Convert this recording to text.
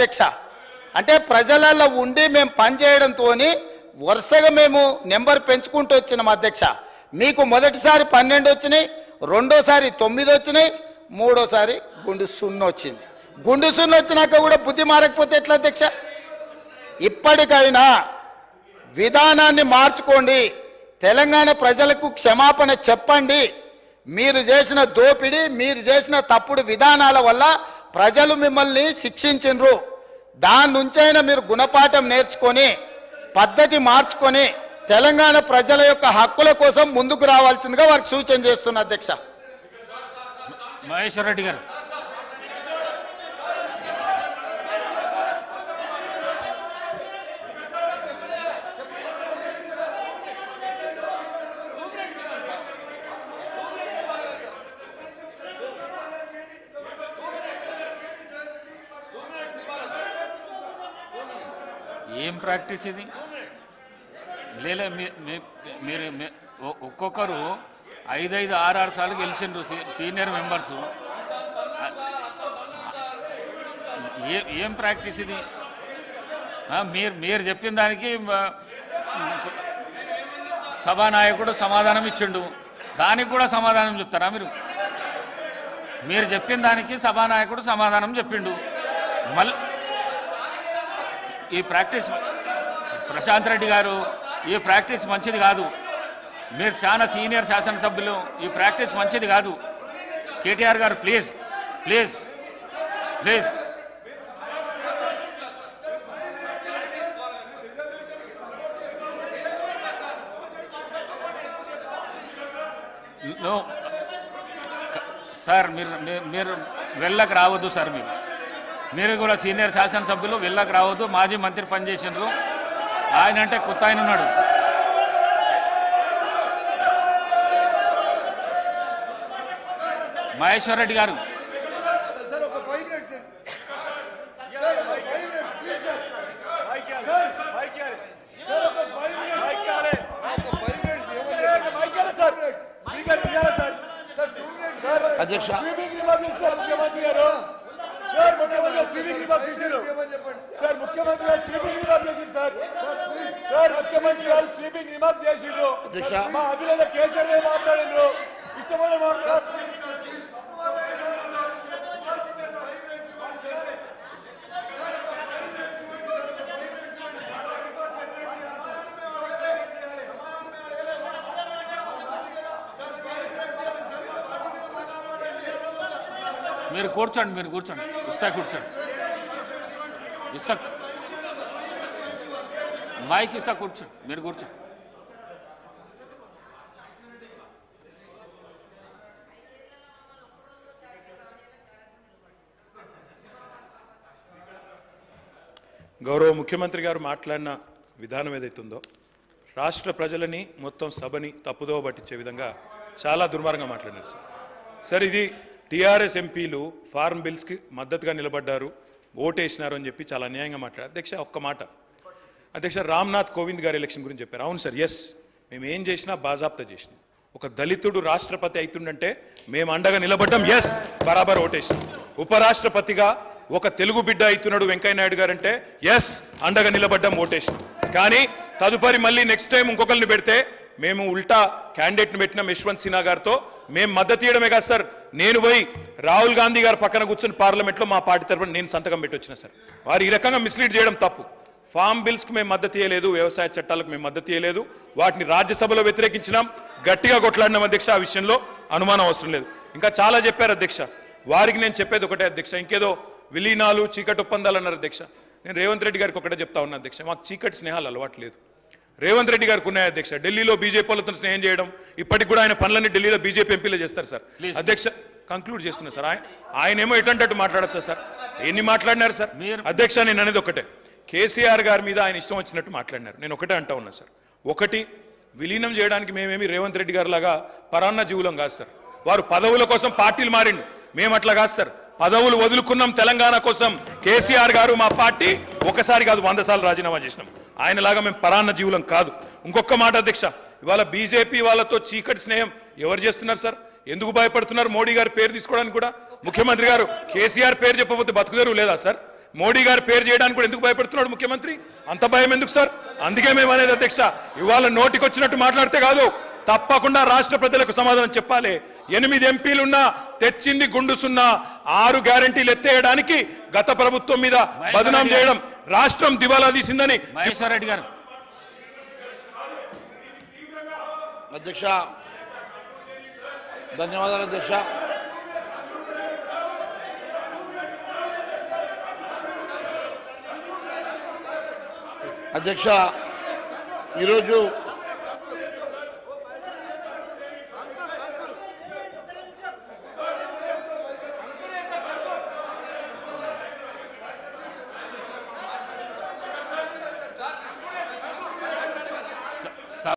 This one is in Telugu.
ప్రత్యక్ష. అంటే ప్రజలలో ఉండి మేము పనిచేయడంతో వరుసగా మేము నెంబర్ పెంచుకుంటూ వచ్చినాం అధ్యక్ష. మీకు మొదటిసారి పన్నెండు వచ్చినాయి రెండోసారి తొమ్మిది వచ్చినాయి మూడోసారి గుండు సున్న వచ్చింది. గుండు సున్న వచ్చినాక కూడా బుద్ధి మారకపోతే ఎట్లా అధ్యక్ష? ఇప్పటికైనా విధానాన్ని మార్చుకోండి తెలంగాణ ప్రజలకు క్షమాపణ చెప్పండి. మీరు చేసిన దోపిడీ మీరు చేసిన తప్పుడు విధానాల వల్ల ప్రజలు మిమ్మల్ని శిక్షించిండ్రు. దాని నుంచైనా మీరు గుణపాఠం నేర్చుకొని పద్ధతి మార్చుకొని తెలంగాణ ప్రజల యొక్క హక్కుల కోసం ముందుకు రావాల్సిందిగా వారికి సూచన చేస్తున్న అధ్యక్ష. మహేశ్వర రెడ్డి గారు. ఏం ప్రాక్టీస్ ఇది? లేలే మీ- మీరు ఒక్కొక్కరు ఐదైదు ఆరు ఆరు సార్లు గెలిచిండ్రు సీ- సీనియర్ మెంబర్స్. ఏ ఏం ప్రాక్టీస్ ఇది? మీరు మీరు చెప్పిన దానికి సభానాయకుడు సమాధానం ఇచ్చిండు. దానికి కూడా సమాధానం చెప్తారా మీరు? మీరు చెప్పిన దానికి సభానాయకుడు సమాధానం చెప్పిండు. మళ్ళీ ఈ ప్రాక్టీస్ ప్రశాంత్ రెడ్డి గారు ఈ ప్రాక్టీస్ మంచిది కాదు. మీరు చాలా సీనియర్ శాసనసభ్యులు ఈ ప్రాక్టీస్ మంచిది కాదు. కేటీఆర్ గారు please please please. No sir మీరు మీరు వెళ్ళకు రావద్దు సార్ మీరు. మీరు కూడా సీనియర్ శాసనసభ్యులు వెళ్ళకు రావద్దు మాజీ మంత్రి పనిచేసిండ్రు. ఆయన అంటే కొత్త ఆయన ఉన్నాడు. మహేశ్వర్ రెడ్డి గారు. సార్ ఒక ఫైవ్ మినిట్స్ సార్. ఒక five minutes please sir. Sir sir ఒక ఫైవ్ మినిట్స్ ఒక ఫైవ్ మినిట్స్ ఏమని సార్. Two minutes sir? అధ్యక్ష. ముఖ్యమంత్రి గారు. సార్ ముఖ్యమంత్రి గారు స్వీపింగ్ రిమార్క్ చేశారు సార్ ముఖ్యమంత్రి గారు స్వీపింగ్ రిమార్క్ చేసిండు సార్. సార్ ముఖ్యమంత్రి గారు స్వీపింగ్ రిమార్క్ చేసిండ్రు. మా అభినేత కేసీఆర్ గారు మాట్లాడిండ్రు ఇష్టమైన మాట్లాడారు మీరు కూర్చోండి మీరు కూర్చోండి. ఇస్తా కూర్చోండి ఇస్తా. మైక్ ఇస్తా కూర్చోండి మీరు కూర్చోండి గౌరవ ముఖ్యమంత్రి గారు మాట్లాడిన విధానం ఏదైతుందో రాష్ట్ర ప్రజలని మొత్తం సభని తప్పుదోవ పట్టించే విధంగా చాలా దుర్మార్గంగా మాట్లాడినారు సార్. సార్ ఇది టీఆర్ఎస్ ఎంపీలు ఫార్మ్ బిల్స్కి మద్దతుగా నిలబడ్డారు ఓటేసినారు అని చెప్పి చాలా అన్యాయంగా మాట్లాడారు. అధ్యక్ష ఒక్క మాట. అధ్యక్ష రామ్నాథ్ కోవింద్ గారి ఎలక్షన్ గురించి చెప్పారు. అవును సార్ ఎస్ మేము ఏం చేసినా బాజాప్తా చేసినాం. ఒక దళితుడు రాష్ట్రపతి అవుతుండంటే మేము అండగా నిలబడ్డం ఎస్ బరాబర్ ఓటేసినాం. ఉపరాష్ట్రపతిగా ఒక తెలుగు బిడ్డ అవుతున్నాడు వెంకయ్య నాయుడు గారు అంటే ఎస్ అండగా నిలబడ్డం ఓటేసినాం. కానీ తదుపరి మళ్ళీ నెక్స్ట్ టైం ఇంకొకరిని పెడితే మేము ఉల్టా క్యాండిడేట్ని పెట్టినాం యశ్వంత్ సిన్హా గారితో. మేము మద్దతు ఇవ్వడమే కాదు సార్ నేను పోయి రాహుల్ గాంధీ గారు పక్కన కూర్చొని పార్లమెంట్లో మా పార్టీ తరఫున నేను సంతకం పెట్టి సార్. వారు ఈ రకంగా మిస్లీడ్ చేయడం తప్పు. ఫామ్ బిల్స్కి మేము మద్దతు ఇవ్వలేదు వ్యవసాయ చట్టాలకు మేము మద్దతు ఇవ్వలేదు వాటిని రాజ్యసభలో వ్యతిరేకించినాం గట్టిగా కొట్లాడినాం అధ్యక్ష ఆ విషయంలో. అనుమానం అవసరం లేదు. ఇంకా చాలా చెప్పారు అధ్యక్ష. వారికి నేను చెప్పేది ఒకటే అధ్యక్ష. ఇంకేదో విలీనాలు చీకటి ఒప్పందాలు అన్నారు అధ్యక్ష. నేను రేవంత్ రెడ్డి గారికి ఒకటే చెప్తా ఉన్నా అధ్యక్ష. మాకు చీకటి స్నేహాలు అలవాటు లేదు. రేవంత్ రెడ్డి గారికి ఉన్నాయి అధ్యక్ష. ఢిల్లీలో బీజేపీ వాళ్ళతో స్నేహం చేయడం ఇప్పటికి కూడా ఆయన పనులన్నీ ఢిల్లీలో బీజేపీ ఎంపీలే చేస్తారు సార్. అధ్యక్ష కంక్లూడ్ చేస్తున్నా సార్. ఆయన ఆయనేమో ఎటంటట్టు మాట్లాడచ్చా సార్. ఎన్ని మాట్లాడినారు సార్? అధ్యక్ష నేను అనేది ఒకటే. కేసీఆర్ గారి మీద ఆయన ఇష్టం వచ్చినట్టు మాట్లాడినారు. నేను ఒకటే అంటా ఉన్నా సార్. ఒకటి విలీనం చేయడానికి మేమేమి రేవంత్ రెడ్డి గారి లాగా పరాన్న జీవులం కాదు సార్. వారు పదవుల కోసం పార్టీలు మారిండు. మేము అట్లా కాదు సార్. పదవులు వదులుకున్నాం తెలంగాణ కోసం. కేసీఆర్ గారు మా పార్టీ ఒకసారి కాదు వంద సార్లు రాజీనామా చేసినాం. ఆయనలాగా మేము పరాన్న జీవులం కాదు. ఇంకొక మాట అధ్యక్ష ఇవాళ బీజేపీ వాళ్ళతో చీకటి స్నేహం ఎవరు చేస్తున్నారు సార్? ఎందుకు భయపడుతున్నారు మోడీ గారి పేరు తీసుకోవడానికి కూడా? ముఖ్యమంత్రి గారు కేసీఆర్ పేరు చెప్పబోతే బతుకుదేరు లేదా సార్? మోడీ గారి పేరు చేయడానికి కూడా ఎందుకు భయపడుతున్నాడు ముఖ్యమంత్రి? అంత భయం ఎందుకు సార్? అందుకే మేము అనేది అధ్యక్ష ఇవాళ నోటికొచ్చినట్టు మాట్లాడితే కాదు. తప్పకుండా రాష్ట్ర ప్రజలకు సమాధానం చెప్పాలి. ఎనిమిది ఎంపీలున్నా తెచ్చింది గుండు సున్నా ఆరు గ్యారంటీలు ఎత్తేయడానికి గత ప్రభుత్వం మీద బదనాం చేయడం రాష్ట్రం దివాలా తీసిందని మహేశ్వర్ రెడ్డి గారు. అధ్యక్ష. ధన్యవాదాలు అధ్యక్ష. అధ్యక్ష ఈరోజు